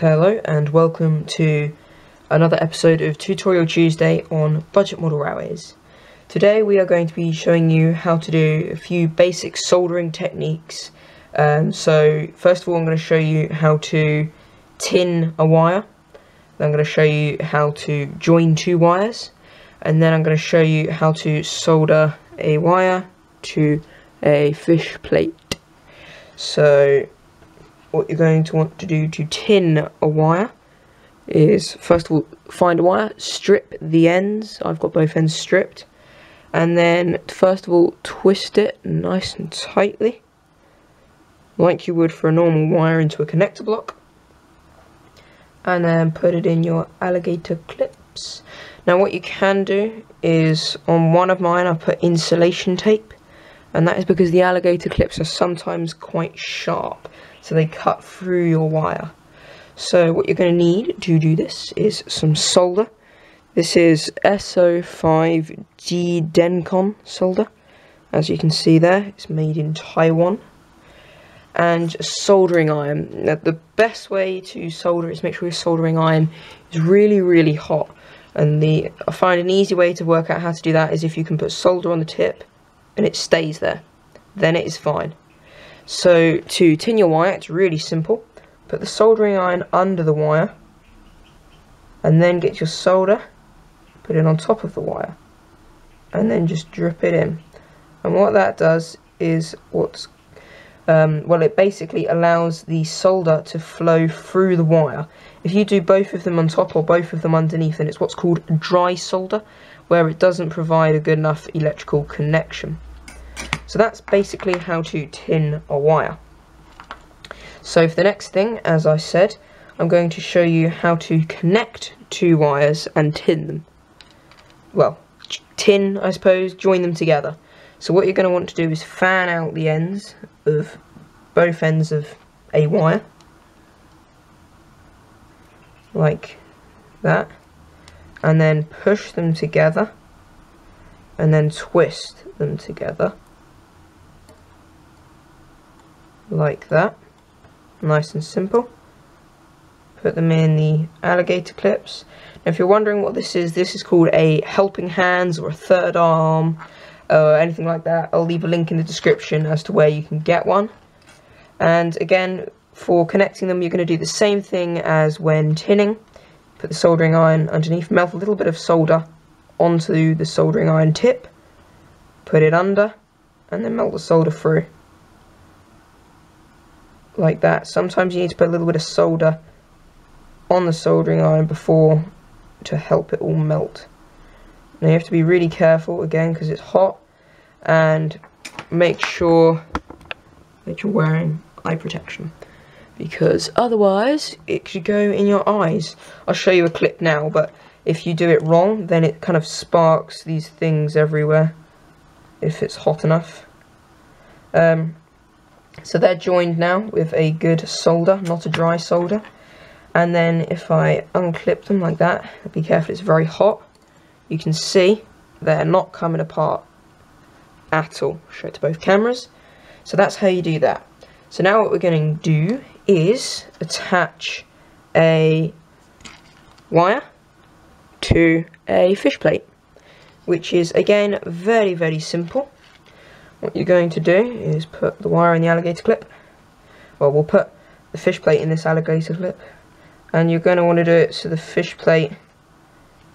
Hello and welcome to another episode of Tutorial Tuesday on Budget Model Railways. Today we are going to be showing you how to do a few basic soldering techniques. Um, so first of all I'm going to show you how to tin a wire. Then I'm going to show you how to join two wires. And then I'm going to show you how to solder a wire to a fish plate. So what you're going to want to do to tin a wire is first of all find a wire, strip the ends, I've got both ends stripped, and then first of all twist it nice and tightly like you would for a normal wire into a connector block. And then put it in your alligator clips. Now what you can do is on one of mine I put insulation tape. And that is because the alligator clips are sometimes quite sharp so they cut through your wire. So what you're going to need to do this is some solder. This is SO5G Dencon solder. As you can see there, it's made in Taiwan. And a soldering iron. Now, the best way to solder is make sure your soldering iron is really, really hot. And the I find an easy way to work out how to do that is if you can put solder on the tip and it stays there. Then it is fine. So to tin your wire, it's really simple. Put the soldering iron under the wire and then get your solder, put it on top of the wire and then just drip it in. And what that does is what's um, well it basically allows the solder to flow through the wire. If you do both of them on top or both of them underneath then it's what's called dry solder where it doesn't provide a good enough electrical connection. So that's basically how to tin a wire. So for the next thing, as I said, I'm going to show you how to connect two wires and tin them. Well, tin, I suppose, join them together. So what you're going to want to do is fan out the ends of both ends of a wire. Like that. And then push them together. And then twist them together. Like that. Nice and simple. Put them in the alligator clips. Now if you're wondering what this is this is called a helping hands or a third arm or anything like that. I'll leave a link in the description as to where you can get one. And again for connecting them you're going to do the same thing as when tinning. Put the soldering iron underneath melt a little bit of solder onto the soldering iron tip put it under and then melt the solder through like that. Sometimes you need to put a little bit of solder on the soldering iron before to help it all melt. Now you have to be really careful again because it's hot and make sure that you're wearing eye protection because otherwise it could go in your eyes. I'll show you a clip now but if you do it wrong then it kind of sparks these things everywhere if it's hot enough. Um, so they're joined now with a good solder, not a dry solder. And then if I unclip them like that, be careful it's very hot, you can see they're not coming apart at all. Show it to both cameras. So that's how you do that. So now what we're going to do is attach a wire to a fish plate, which is again very, very simple what you're going to do is put the wire in the alligator clip. Well we'll put the fish plate in this alligator clip. And you're going to want to do it so the fish plate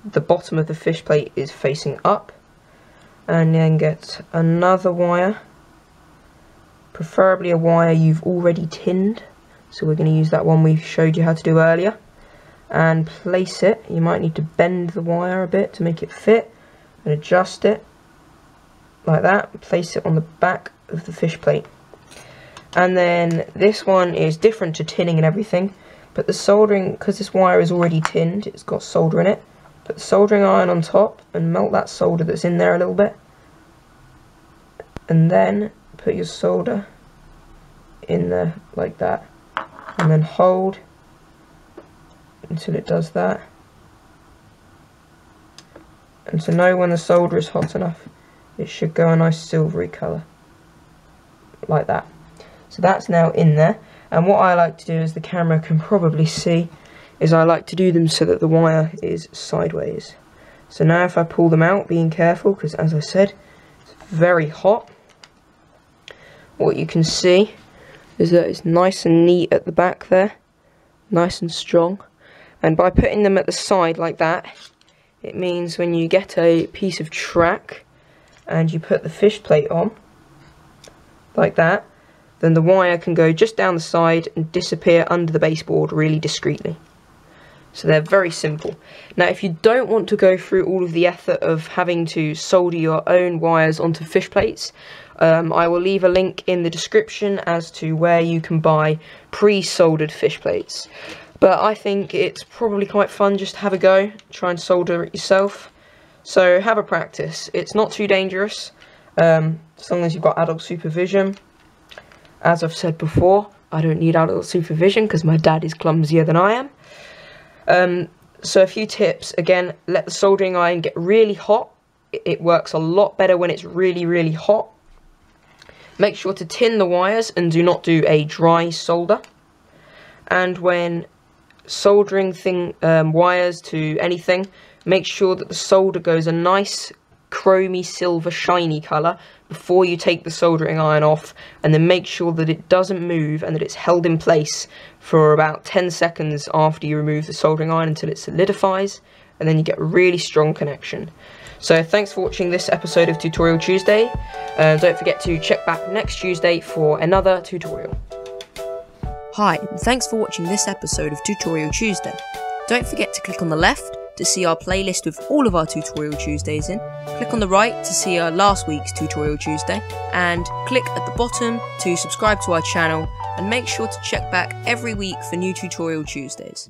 the bottom of the fish plate is facing up. And then get another wire preferably a wire you've already tinned. So we're going to use that one we showed you how to do earlier. And place it you might need to bend the wire a bit to make it fit. And adjust it like that, place it on the back of the fish plate. And then this one is different to tinning and everything, but the soldering, because this wire is already tinned, it's got solder in it, put the soldering iron on top and melt that solder that's in there a little bit. And then put your solder in there like that. And then hold until it does that. And to know when the solder is hot enough it should go a nice silvery colour. Like that. So that's now in there. And what I like to do, as the camera can probably see, is I like to do them so that the wire is sideways. So now if I pull them out, being careful, because as I said, it's very hot, what you can see is that it's nice and neat at the back there, nice and strong. And by putting them at the side like that, it means when you get a piece of track and you put the fish plate on, like that, then the wire can go just down the side and disappear under the baseboard really discreetly. So they're very simple. Now if you don't want to go through all of the effort of having to solder your own wires onto fish plates, um, I will leave a link in the description as to where you can buy pre-soldered fish plates. But I think it's probably quite fun just to have a go, try and solder it yourself. So have a practice. It's not too dangerous, um, as long as you've got adult supervision. As I've said before, I don't need adult supervision because my dad is clumsier than I am. Um, so a few tips. Again, let the soldering iron get really hot. It works a lot better when it's really, really hot. Make sure to tin the wires and do not do a dry solder. And when soldering thing um, wires to anything, make sure that the solder goes a nice chromy silver shiny colour before you take the soldering iron off and then make sure that it doesn't move and that it's held in place for about 10 seconds after you remove the soldering iron until it solidifies and then you get a really strong connection. So thanks for watching this episode of Tutorial Tuesday. Uh, don't forget to check back next Tuesday for another tutorial. Hi, and thanks for watching this episode of Tutorial Tuesday. Don't forget to click on the left to see our playlist with all of our Tutorial Tuesdays in, click on the right to see our last week's Tutorial Tuesday, and click at the bottom to subscribe to our channel and make sure to check back every week for new Tutorial Tuesdays.